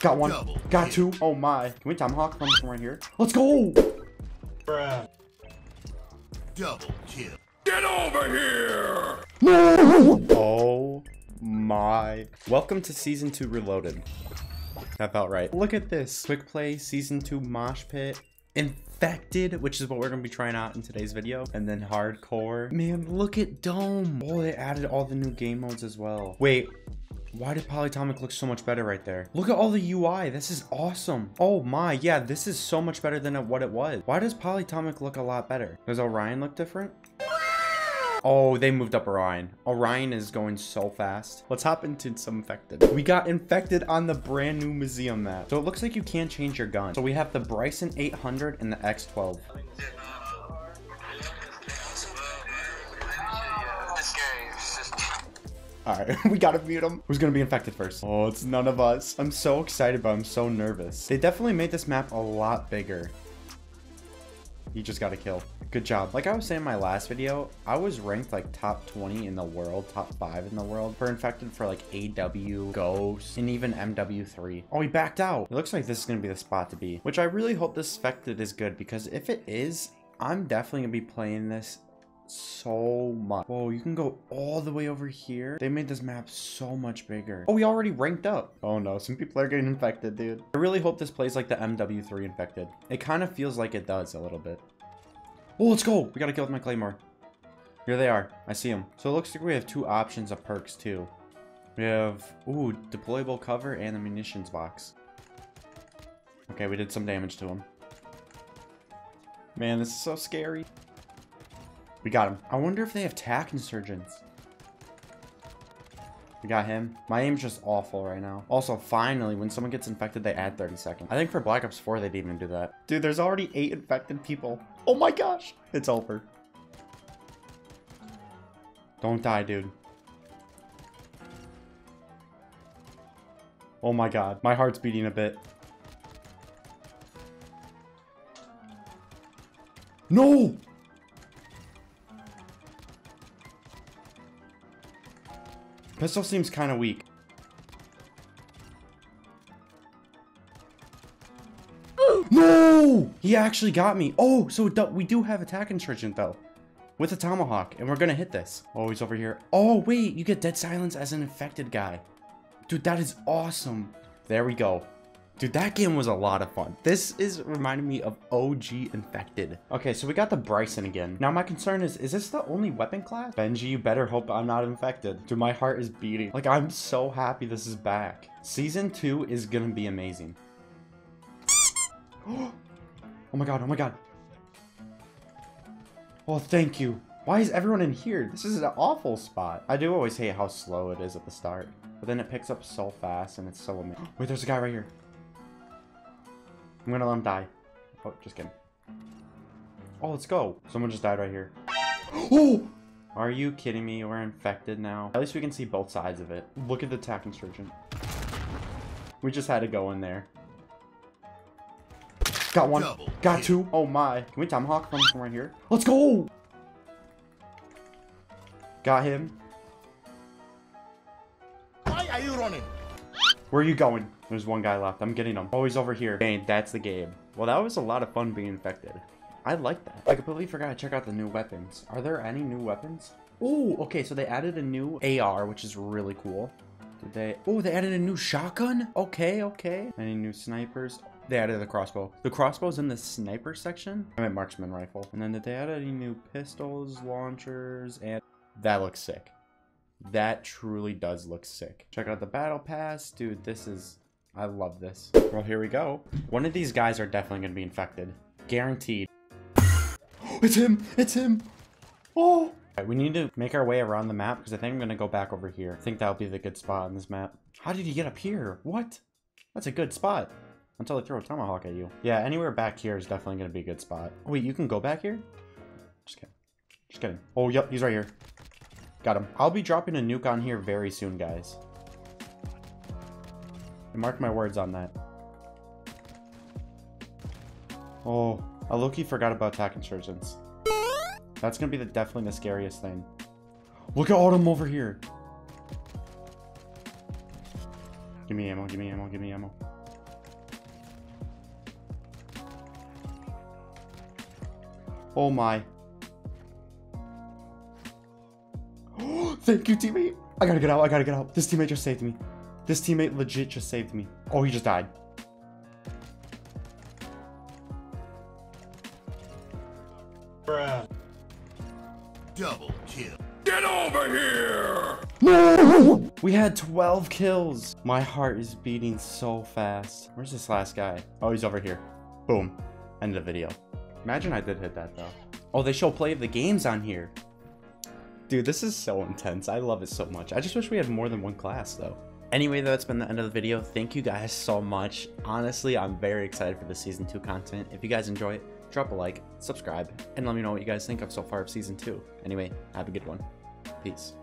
Got one. Double Got two. Oh my. Can we tomahawk from from right here? Let's go. Bruh. Double kill. Get over here. No. Oh my. Welcome to season two reloaded. That felt right. Look at this. Quick play season two mosh pit. Infected, which is what we're gonna be trying out in today's video. And then hardcore. Man, look at Dome. Oh, they added all the new game modes as well. Wait, why did Polyatomic look so much better right there? Look at all the UI. This is awesome. Oh my, yeah, this is so much better than what it was. Why does Polyatomic look a lot better? Does Orion look different? Oh, they moved up Orion. Orion is going so fast. Let's hop into some infected. We got infected on the brand new museum map. So it looks like you can't change your gun. So we have the Bryson 800 and the X12. Alright, we gotta mute him. Who's gonna be infected first? Oh, it's none of us. I'm so excited, but I'm so nervous. They definitely made this map a lot bigger. You just got to kill. Good job. Like I was saying in my last video, I was ranked like top 20 in the world, top 5 in the world for infected for like AW, Ghost, and even MW3. Oh, he backed out. It looks like this is going to be the spot to be, which I really hope this infected is good because if it is, I'm definitely going to be playing this so much. Whoa, you can go all the way over here. They made this map so much bigger. Oh, we already ranked up. Oh no, some people are getting infected, dude. I really hope this plays like the MW3 infected. It kind of feels like it does a little bit. Oh, let's go. We gotta kill with my claymore. Here they are. I see them. So it looks like we have two options of perks too. We have, ooh, deployable cover and the munitions box. Okay, we did some damage to him. Man, this is so scary. We got him. I wonder if they have tac insurgents. We got him. My aim's just awful right now. Also, finally, when someone gets infected, they add 30 seconds. I think for Black Ops 4, they didn't even do that. Dude, there's already eight infected people. Oh my gosh. It's over. Don't die, dude. Oh my god. My heart's beating a bit. No! Pistol seems kind of weak. No! He actually got me. Oh, so we do have attack insurgent though. With a tomahawk, and we're gonna hit this. Oh, he's over here. Oh, wait, you get dead silence as an infected guy. Dude, that is awesome. There we go. Dude, that game was a lot of fun. This is reminding me of OG Infected. Okay, so we got the Bryson again. Now my concern is, is this the only weapon class? Benji, you better hope I'm not infected. Dude, my heart is beating. Like, I'm so happy this is back. Season 2 is gonna be amazing. oh my god, oh my god. Oh, thank you. Why is everyone in here? This is an awful spot. I do always hate how slow it is at the start. But then it picks up so fast and it's so amazing. Wait, there's a guy right here. I'm gonna let him die. Oh, just kidding. Oh, let's go. Someone just died right here. oh! Are you kidding me? We're infected now. At least we can see both sides of it. Look at the attack insurgent. We just had to go in there. Got one. Double Got two. Oh my. Can we tomahawk from, from right here? Let's go! Got him. Why are you running? Where are you going? There's one guy left. I'm getting him. Oh, he's over here. Dang, that's the game. Well, that was a lot of fun being infected. I like that. I completely forgot to check out the new weapons. Are there any new weapons? Oh, okay, so they added a new AR, which is really cool. Did they? Oh, they added a new shotgun? Okay, okay. Any new snipers? They added the crossbow. The crossbow's in the sniper section. I meant marksman rifle. And then did they add any new pistols, launchers, and... That looks sick. That truly does look sick. Check out the battle pass. Dude, this is... I love this. Well, here we go. One of these guys are definitely going to be infected. Guaranteed. it's him! It's him! Oh! we need to make our way around the map because I think I'm going to go back over here. I think that'll be the good spot on this map. How did he get up here? What? That's a good spot. Until I throw a tomahawk at you. Yeah, anywhere back here is definitely going to be a good spot. Wait, you can go back here? Just kidding. Just kidding. Oh, yep, he's right here. Got him. I'll be dropping a nuke on here very soon, guys. Mark my words on that. Oh, I low-key forgot about attack insurgents. That's gonna be the, definitely the scariest thing. Look at Autumn over here! Give me ammo, give me ammo, give me ammo. Oh my. Thank you, teammate. I gotta get out. I gotta get out. This teammate just saved me. This teammate legit just saved me. Oh, he just died. Bruh. Double kill. Get over here! No! We had 12 kills. My heart is beating so fast. Where's this last guy? Oh, he's over here. Boom. End of the video. Imagine I did hit that though. Oh, they show play of the games on here. Dude, this is so intense. I love it so much. I just wish we had more than one class though. Anyway, though, it's been the end of the video. Thank you guys so much. Honestly, I'm very excited for the season two content. If you guys enjoy it, drop a like, subscribe, and let me know what you guys think of so far of season two. Anyway, have a good one. Peace.